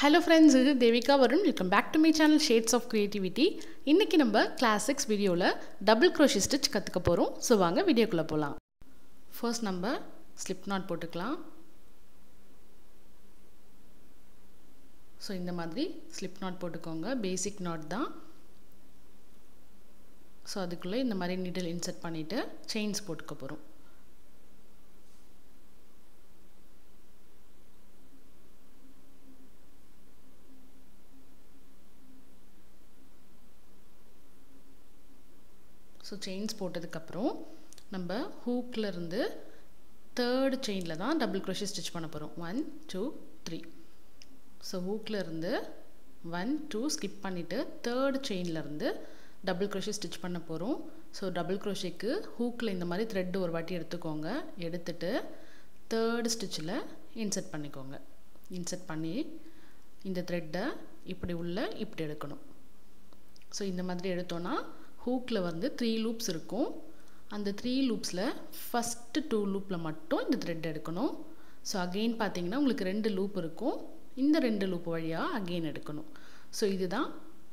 Hello friends இது Devika Varun. Welcome back to my channel shades of creativity இன்றைக்கி நம்ம class six வீடியோவில் double crochet stitch கற்றுக்க போகிறோம் ஸோ வாங்க வீடியோக்குள்ளே போகலாம் ஃபர்ஸ்ட் நம்ம ஸ்லிப் நாட் போட்டுக்கலாம். ஸோ இந்த மாதிரி ஸ்லிப் நாட் போட்டுக்கோங்க. பேசிக் நாட் தான். ஸோ அதுக்குள்ளே இந்த மாதிரி நீடில் இன்சர்ட் பண்ணிவிட்டு செயின்ஸ் போட்டுக்க போகிறோம் ஸோ செயின்ஸ் போட்டதுக்கப்புறம் நம்ம ஹூக்கில் இருந்து தேர்டு செயினில் தான் டபுள் க்ரோஷி ஸ்டிச் பண்ண போகிறோம் ஒன் டூ த்ரீ ஸோ ஹூக்லேருந்து ஒன் டூ ஸ்கிப் பண்ணிவிட்டு தேர்டு செயின்லேருந்து டபுள் க்ரோஷி ஸ்டிச் பண்ண போகிறோம் ஸோ டபுள் க்ரோஷிக்கு ஹூக்கில் இந்த மாதிரி த்ரெட்டு ஒரு வாட்டி எடுத்துக்கோங்க. எடுத்துட்டு தேர்டு ஸ்டிச்சில் இன்சர்ட் பண்ணிக்கோங்க. இன்சர்ட் பண்ணி இந்த த்ரெட்டை இப்படி உள்ள இப்படி எடுக்கணும். ஸோ இந்த மாதிரி எடுத்தோன்னா ஹூக்கில் வந்து த்ரீ லூப்ஸ் இருக்கும். அந்த த்ரீ லூப்ஸில் ஃபஸ்ட்டு டூ லூப்பில் மட்டும் இந்த த்ரெட் எடுக்கணும். ஸோ அகெயின் பார்த்தீங்கன்னா உங்களுக்கு ரெண்டு லூப் இருக்கும். இந்த ரெண்டு லூப் வழியாக அகெயின் எடுக்கணும். ஸோ இதுதான்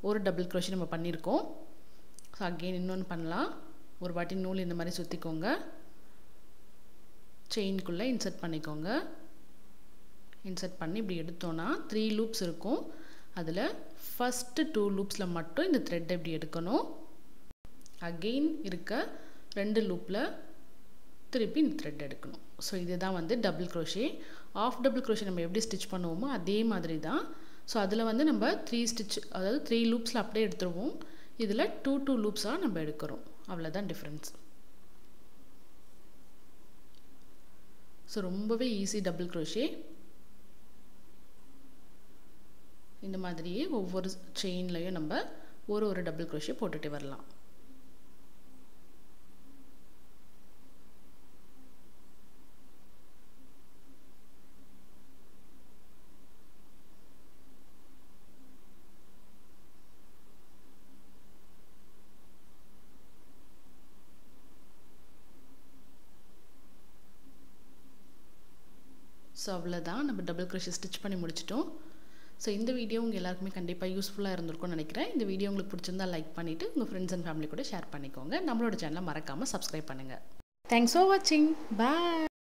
ஒரு டபுள் க்ரோஷி நம்ம பண்ணியிருக்கோம். ஸோ அகெயின் இன்னொன்று பண்ணலாம். ஒரு வாட்டி நூல் இந்த மாதிரி சுற்றிக்கோங்க செயின்குள்ளே இன்சர்ட் பண்ணிக்கோங்க. இன்சர்ட் பண்ணி இப்படி எடுத்தோன்னா த்ரீ லூப்ஸ் இருக்கும். அதில் ஃபஸ்ட்டு டூ லூப்ஸில் மட்டும் இந்த த்ரெட் இப்படி எடுக்கணும். அகெயின் இருக்க ரெண்டு லூப்பில் திருப்பி த்ரெட் எடுக்கணும். ஸோ இதுதான் வந்து double crochet of double crochet நம்ம எப்படி ஸ்டிச் பண்ணுவோமோ அதே மாதிரி தான். ஸோ அதில் வந்து நம்ம த்ரீ ஸ்டிச் அதாவது த்ரீ லூப்ஸில் அப்படியே எடுத்துருவோம். இதில் டூ டூ லூப்ஸாக நம்ம எடுக்கிறோம். அவ்வளோதான் டிஃப்ரென்ஸ் ஸோ ரொம்பவே ஈஸி டபுள் க்ரோஷே இந்த மாதிரியே ஒவ்வொரு செயின்லையும் நம்ம ஒரு ஒரு டபுள் க்ரோஷே போட்டுகிட்டே வரலாம். ஸோ அவ்வளோதான் நம்ம டபுள் க்ரோஷி ஸ்டிச் பண்ணி முடிச்சிட்டோம். ஸோ இந்த வீடியோ உங்கள் எல்லாருக்குமே கண்டிப்பாக யூஸ்ஃபுல்லாக இருந்திருக்கும்னு நினைக்கிறேன். இந்த வீடியோ உங்களுக்கு பிடிச்சிருந்தா லைக் பண்ணிவிட்டு உங்கள் ஃப்ரெண்ட்ஸ் அண்ட் ஃபேமிலி கூட ஷேர் பண்ணிக்கோங்க. நம்மளோட சேனலை மறக்காமல் சப்ஸ்கிரைப் பண்ணுங்கள் தேங்க்ஸ் ஃபார் வாட்சிங் பாய்